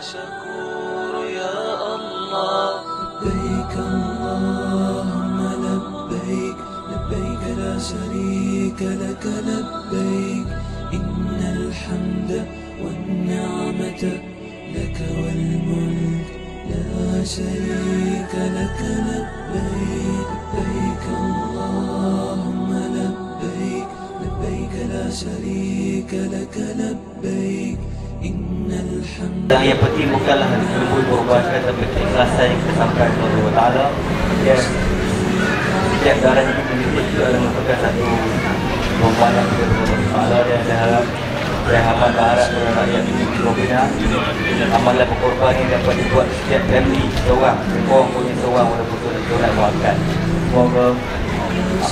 شكور يا الله. لبيك اللهم لبيك لبيك لا شريك لك لبيك. إن الحمد والنعمة لك والملك لا شريك لك لبيك. لبيك اللهم لبيك لبيك لا شريك لك لبيك. Dan yang penting bukanlah ilmu berubahkan tapi keikhlasan yang kita sampaikan kepada Allah Ta'ala. Setiap darah yang kita miliki itu adalah merupakan satu Membalas kepada Allah Dan saya harap Saya amat berharap kepada rakyat di Robina Amalan berkorban yang dapat dibuat setiap family seorang Seorang punya seorang walaupun tu dan seorang buatkan Semoga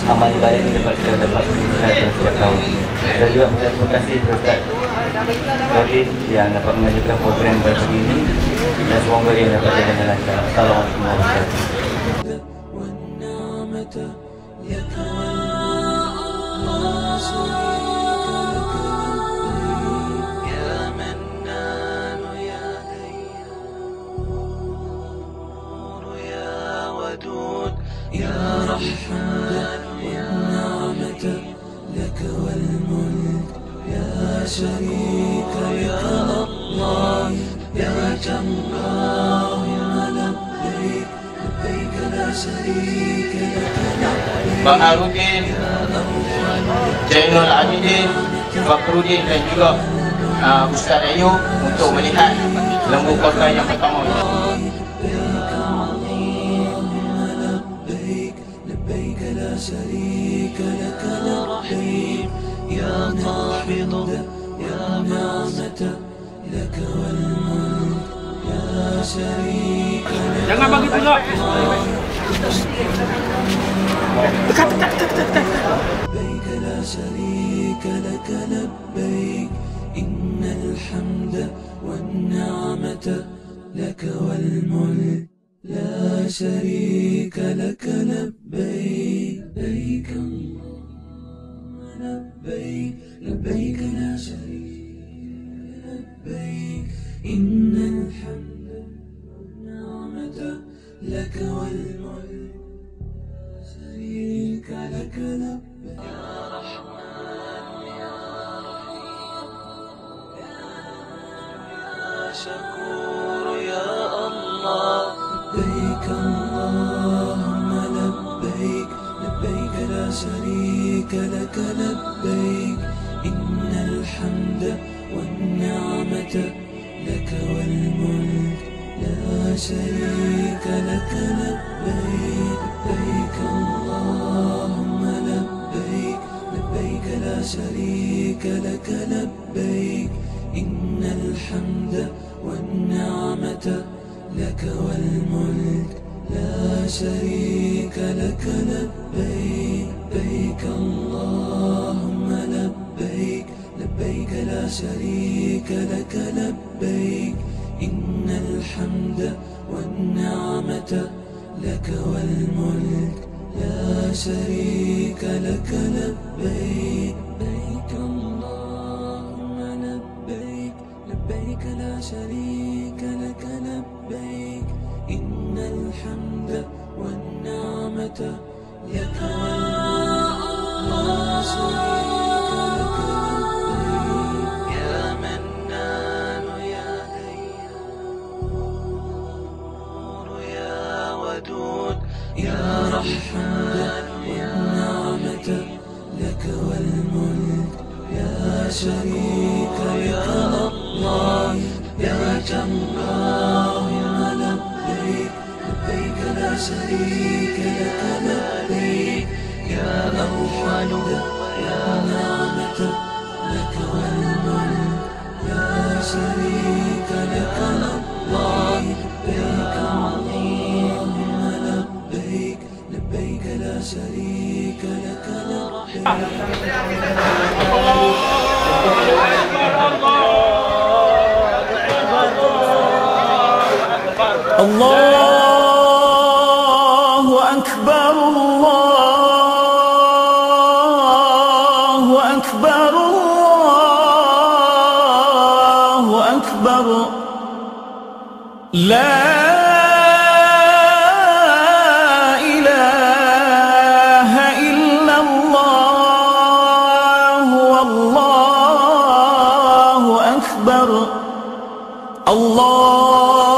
amal ibadat ini dapat kita dapat menunjukkan setiap tahun. Dan juga terima kasih kepada Ustaz Rodin yang dapat mengajukan program pada pagi ini dan semoga ia dapat jalan dengan lancar. Assalamualaikum warahmatullahi wabarakatuh. والنعمة لك والله شريك لك لبيك يا منان يا غيور يا ودود يا رحمن شريك يا الله يا جبار لبيك لبيك لا شريك لك لبيك Baharudin, Jainul Abidin, Fakrudin dan juga uh, Ustaz Ayub untuk melihat lembu kota yang pertama لك والملك لا شريك لك Jangan bagi pula. لبيك لا شريك لك لبيك. إن الحمد والنعمة لك والملك لا شريك لك لبيك. لبيك اللهم لبيك. لبيك لا شريك إن الحمد والنعمة لك والملك شريك لك لبيك. يا رحمن يا يا شكور يا الله. لبيك اللهم لبيك. لبيك لا شريك لك لبيك. إن الحمد والنعمة شريك لك لبيك لبيك اللهم لبيك لبيك لا شريك لك لبيك. إن الحمد والنعمة لك والملك لا شريك لك لبيك لبيك اللهم لبيك لبيك لا شريك لك لبيك. إن الحمد والنعمة لك والملك لا شريك لك لبيك. لبيك اللهم لبيك. لبيك لا شريك لك لبيك. إن الحمد والنعمة لك والملك لا شريك ودود يا رحمن والنعمة لك والملك. لا شريك يا الله. يا جبار لبيك. لبيك لا شريك لك لبيك. يا أول شريك لك لبيك الله أكبر الله أكبر الله أكبر. لا Allah.